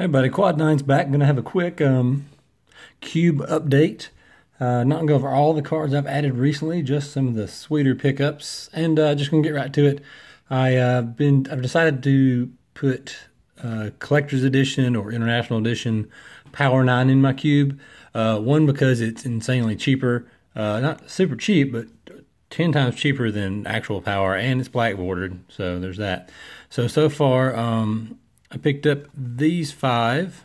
Hey buddy, Quad Nine's back. I'm gonna have a quick um, cube update. Uh, not gonna go over all the cards I've added recently, just some of the sweeter pickups, and uh, just gonna get right to it. I uh, been I've decided to put uh, collector's edition or international edition Power Nine in my cube. Uh, one because it's insanely cheaper, uh, not super cheap, but ten times cheaper than actual Power, and it's black bordered, so there's that. So so far. Um, I picked up these five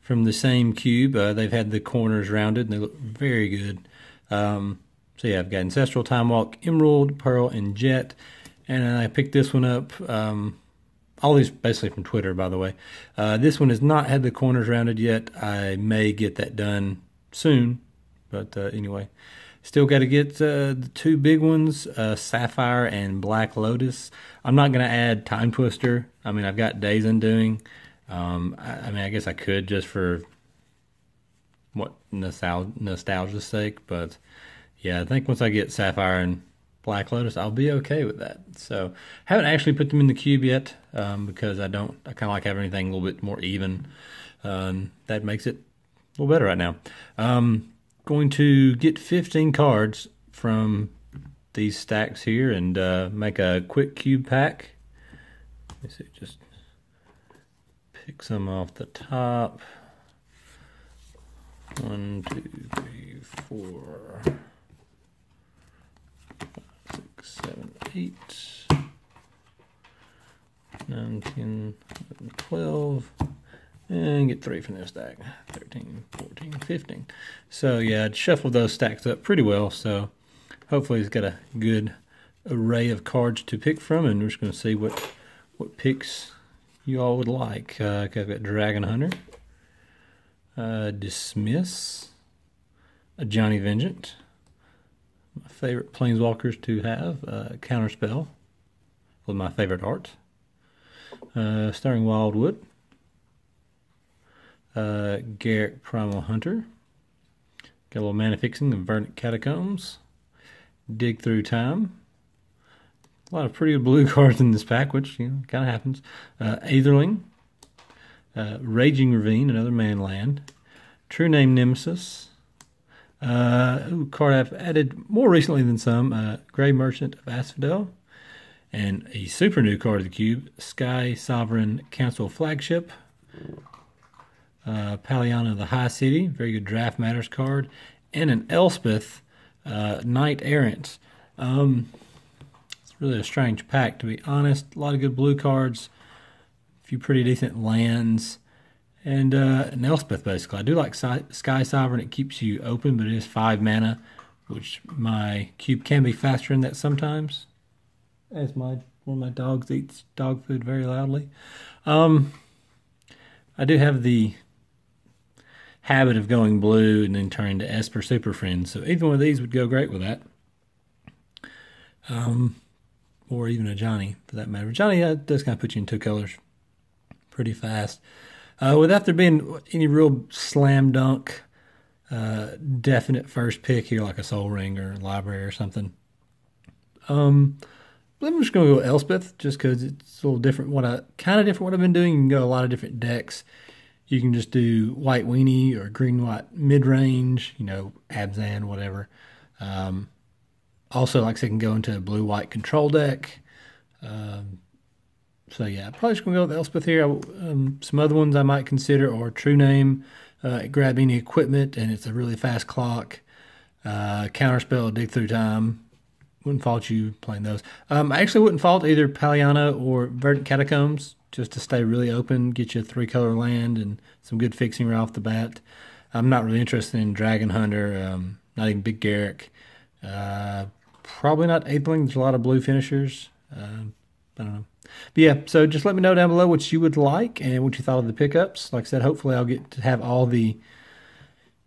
from the same cube. Uh, they've had the corners rounded and they look very good. Um, so yeah, I've got Ancestral Time Walk, Emerald, Pearl, and Jet. And I picked this one up. Um, all these basically from Twitter, by the way. Uh, this one has not had the corners rounded yet. I may get that done soon. But uh, anyway, still got to get uh, the two big ones, uh, Sapphire and Black Lotus. I'm not going to add Timetwister. I mean, I've got Days Undoing. Um, I, I, mean, I guess I could just for what nostalgia nostalgia's sake, but yeah, I think once I get Sapphire and Black Lotus, I'll be okay with that. So, haven't actually put them in the cube yet um, because I don't. I kind of like having everything a little bit more even. Um, that makes it a little better right now. Um, going to get 15 cards from these stacks here and uh, make a quick cube pack. Let me see, just pick some off the top. One, two, three, four, five, six, seven, eight, nine, ten, eleven, twelve and get three from this stack. 13 14 15 so yeah I'd shuffled those stacks up pretty well. So hopefully he's got a good array of cards to pick from and we're just going to see what what picks you all would like. Uh, I've got Dragon Hunter uh, Dismiss Ajani Vengeant my favorite planeswalkers to have uh, Counterspell with my favorite art uh, Stirring Wildwood uh, Primal Hunter. Got a little mana fixing of Verdant Catacombs. Dig Through Time. A lot of pretty blue cards in this pack, which you know kind of happens. Uh, Aetherling. Uh, Raging Ravine, another man land. True Name Nemesis. Uh, ooh, card I've added more recently than some. Uh, Gray Merchant of Asphodel. And a super new card of the cube, Skysovereign Consul Flagship uh, Paliano the High City, very good Draft Matters card, and an Elspeth uh, Knight Errant. Um, it's really a strange pack, to be honest. A lot of good blue cards, a few pretty decent lands, and uh, an Elspeth, basically. I do like Skysovereign. It keeps you open, but it is 5 mana, which my cube can be faster than that sometimes, as my one of my dogs eats dog food very loudly. Um, I do have the habit of going blue and then turning to Esper Super Friends. So either one of these would go great with that. Um, or even a Ajani for that matter. Ajani uh, does kind of put you in two colors pretty fast. Uh, without there being any real slam dunk, uh, definite first pick here, like a Sol Ring or Library or something. Um, I'm just going to go Elspeth just because it's a little different. What I kind of different what I've been doing. You can go a lot of different decks. You can just do white weenie or green white mid range, you know, Abzan, whatever. Um, also, like I said, can go into a blue white control deck. Um, so yeah, probably just gonna go with Elspeth here. Um, some other ones I might consider are True Name, uh, grab any equipment, and it's a really fast clock. Uh, counterspell, dig through time. Wouldn't fault you playing those. Um, I actually wouldn't fault either Paliano or Verdant Catacombs just to stay really open, get you a three color land and some good fixing right off the bat. I'm not really interested in Dragon Hunter, um, not even Big Garruk. Uh, probably not Aetherling. There's a lot of blue finishers. Uh, I don't know. But yeah, so just let me know down below what you would like and what you thought of the pickups. Like I said, hopefully I'll get to have all the.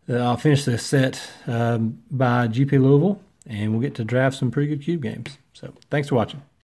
I'll finish this set um, by GP Louisville, and we'll get to draft some pretty good cube games. So thanks for watching.